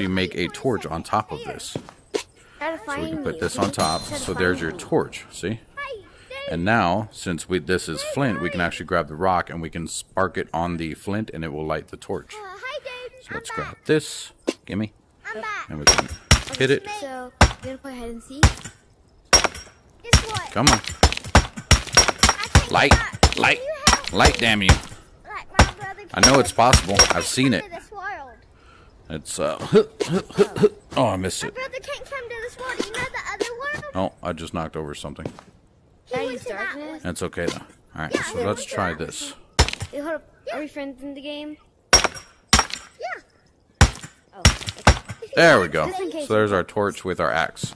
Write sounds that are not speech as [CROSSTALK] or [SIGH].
actually make a torch on top of this. So we can put this on top. So there's your torch. See? And now, since we this is flint, we can actually grab the rock and we can spark it on the flint, and it will light the torch. Uh, hey, Dave. So let's grab this. Gimme. And we can hit it. So, we're gonna play hide and seek. Come on. Light. Light. Can you help Light, me? damn you. Like my brother I know it's possible. I've seen it. To this world. It's, uh. [COUGHS] Oh, I missed My it. brother can't come to this world. You know the other world? Oh, I just knocked over something. He That went is to that darkness. one. That's okay, though. Alright, Yeah, so let's try this. Hey, hold up. Are we friends in the game? Yeah. Oh. There we go. Just in case So there's our torch with our axe.